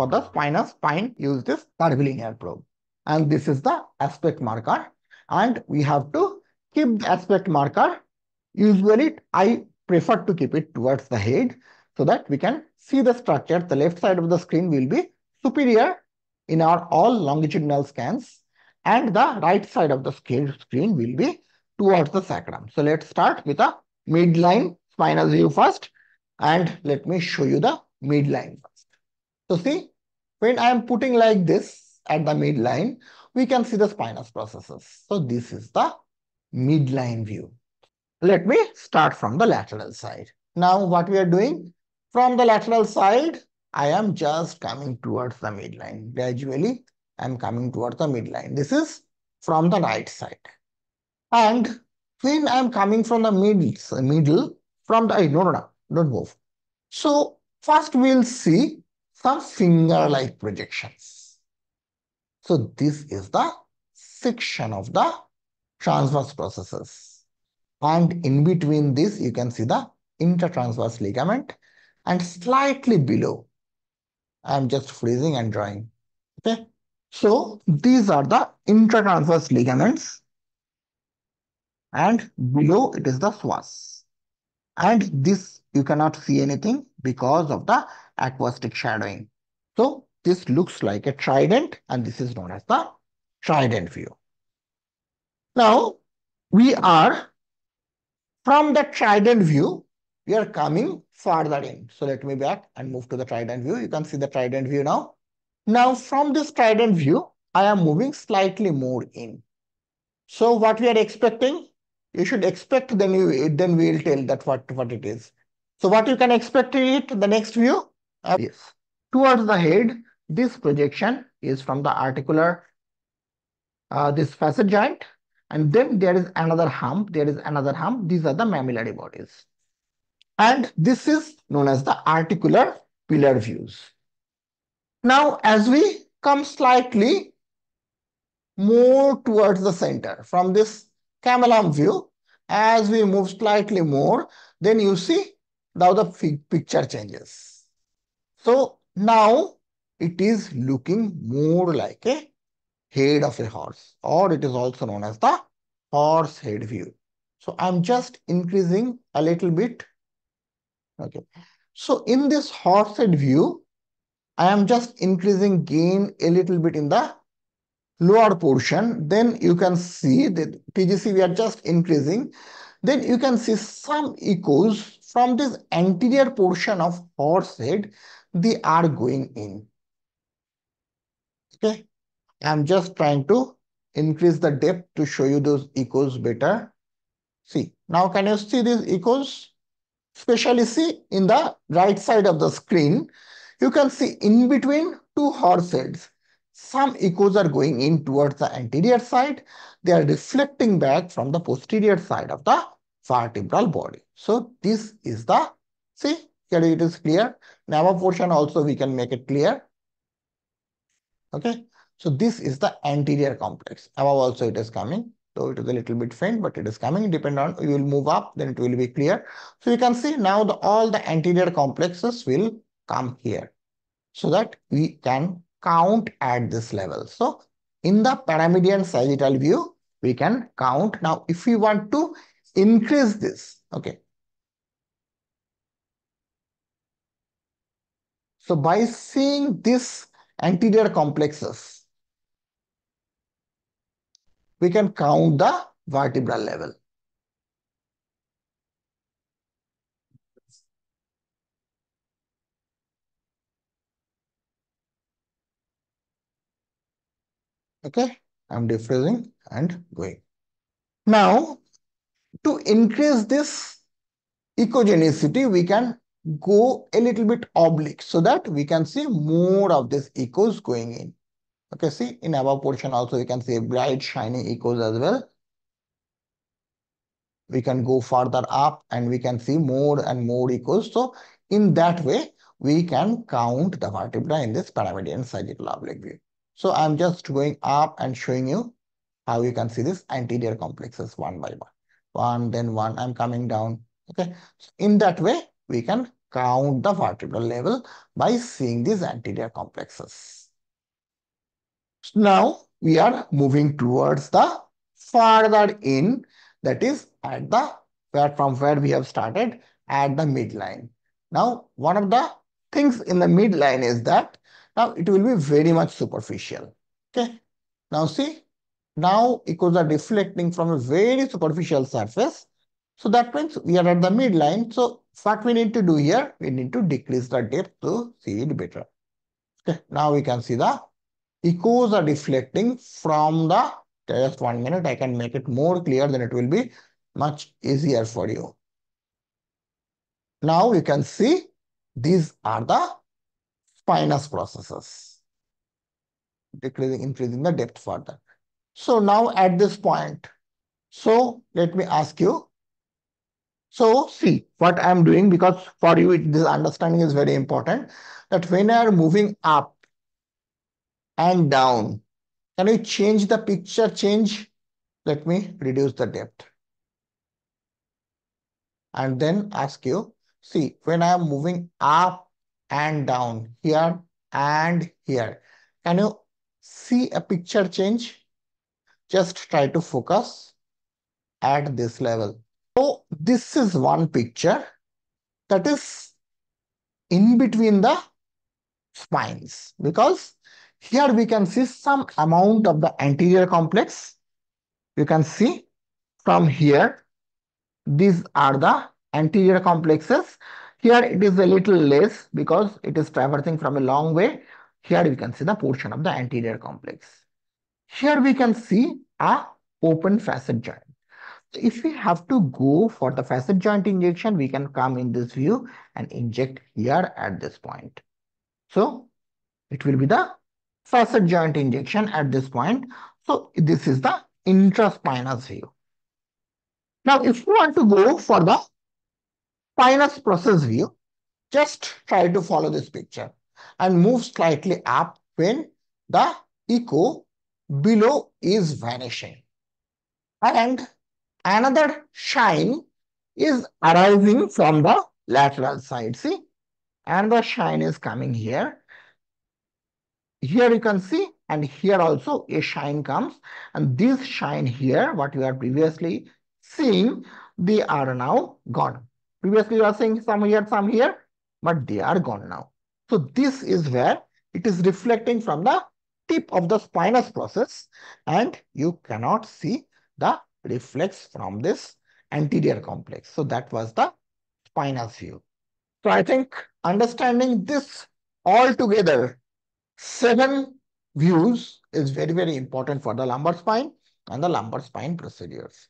for the spinous spine, use this curvilinear probe. And this is the aspect marker. And we have to keep the aspect marker. Usually, I prefer to keep it towards the head so that we can see the structure. The left side of the screen will be superior in our all longitudinal scans and the right side of the screen will be towards the sacrum. So let's start with a midline spinal view first and let me show you the midline. So see, when I am putting like this at the midline, we can see the spinous processes. So this is the midline view. Let me start from the lateral side. Now what we are doing, from the lateral side, I am just coming towards the midline. Gradually, I am coming towards the midline. This is from the right side. And when I am coming from the middle, middle from the, no, no, no, don't move. So first we'll see some finger-like projections. So this is the section of the transverse processes. And in between this, you can see the intertransverse ligament and slightly below. I'm just freezing and drawing. Okay. So these are the intertransverse ligaments. And below it is the psoas. And this you cannot see anything because of the acoustic shadowing. So this looks like a trident and this is known as the trident view. Now we are from the trident view, we are coming farther in. So let me back and move to the trident view. You can see the trident view now. Now from this trident view, I am moving slightly more in. So what we are expecting, you should expect then you then we will tell that what, what it is. So what you can expect it the next view? Uh, yes. Towards the head, this projection is from the articular, uh, this facet joint. And then there is another hump, there is another hump. These are the mammillary bodies. And this is known as the articular pillar views. Now, as we come slightly more towards the center from this camel view, as we move slightly more, then you see now the picture changes. So now it is looking more like a head of a horse or it is also known as the horse head view. So I'm just increasing a little bit. Okay. So in this horse head view, I am just increasing gain a little bit in the lower portion. Then you can see that TGC we are just increasing. Then you can see some echoes from this anterior portion of horse head. They are going in. Okay. I'm just trying to increase the depth to show you those echoes better. See, now can you see these echoes? Especially see in the right side of the screen, you can see in between two horse heads. Some echoes are going in towards the anterior side. They are reflecting back from the posterior side of the vertebral body. So this is the, see, here it is clear. Now portion also we can make it clear. Okay. So this is the anterior complex. Above also it is coming. So it is a little bit faint, but it is coming. Depend on you will move up, then it will be clear. So you can see now the all the anterior complexes will come here, so that we can count at this level. So in the paramedian sagittal view, we can count. Now, if we want to increase this, okay. So by seeing this anterior complexes, we can count the vertebral level. Okay, I'm defreezing and going. Now, to increase this echogenicity, we can go a little bit oblique so that we can see more of this echoes going in. Okay, see in above portion also we can see bright shiny echoes as well. We can go further up and we can see more and more echoes. So in that way, we can count the vertebra in this paramedian sagittal oblique view. So I'm just going up and showing you how you can see this anterior complexes one by one. One, then one, I'm coming down. Okay. So in that way, we can count the vertebral level by seeing these anterior complexes. Now we are moving towards the further in that is at the where from where we have started at the midline. Now one of the things in the midline is that now it will be very much superficial. Okay. Now see, now echoes are deflecting from a very superficial surface. So that means we are at the midline. So what we need to do here, we need to decrease the depth to see it better. Okay. Now we can see the echoes are deflecting from the, just one minute, I can make it more clear, then it will be much easier for you. Now you can see these are the spinous processes, decreasing, increasing the depth further. So now at this point, so let me ask you, so see what I'm doing because for you this understanding is very important that when you are moving up and down, can you change the picture change? Let me reduce the depth. And then ask you, see when I am moving up and down here and here, can you see a picture change? Just try to focus at this level. So this is one picture that is in between the spines because here we can see some amount of the anterior complex. You can see from here, these are the anterior complexes. Here it is a little less because it is traversing from a long way. Here we can see the portion of the anterior complex. Here we can see a open facet joint. So If we have to go for the facet joint injection, we can come in this view and inject here at this point. So it will be the facet joint injection at this point. So this is the interspinous view. Now, if you want to go for the spinous process view, just try to follow this picture and move slightly up when the echo below is vanishing. And another shine is arising from the lateral side. See, and the shine is coming here. Here you can see, and here also a shine comes. And this shine here, what you are previously seeing, they are now gone. Previously you are seeing some here, some here, but they are gone now. So this is where it is reflecting from the tip of the spinous process and you cannot see the reflex from this anterior complex. So that was the spinous view. So I think understanding this all together, seven views is very, very important for the lumbar spine and the lumbar spine procedures.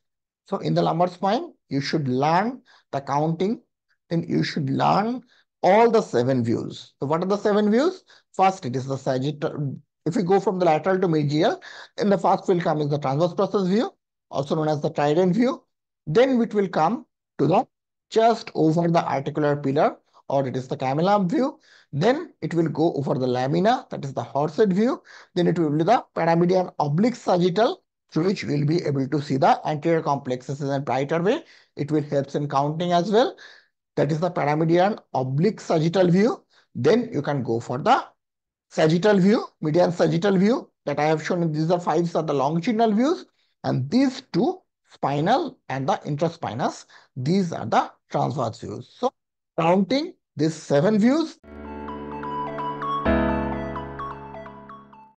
So in the lumbar spine, you should learn the counting, then you should learn all the seven views. So what are the seven views? First, it is the sagittal, if we go from the lateral to medial, in the first will come is the transverse process view, also known as the trident view. Then it will come to the just over the articular pillar or it is the camel hump view. Then it will go over the lamina, that is the horsehead view. Then it will be the paramedian oblique sagittal, through which we will be able to see the anterior complexes in a brighter way. It will help in counting as well. That is the paramedian oblique sagittal view. Then you can go for the sagittal view, median sagittal view that I have shown. These are five are the longitudinal views. And these two, spinal and the interspinous, these are the transverse views. So counting these seven views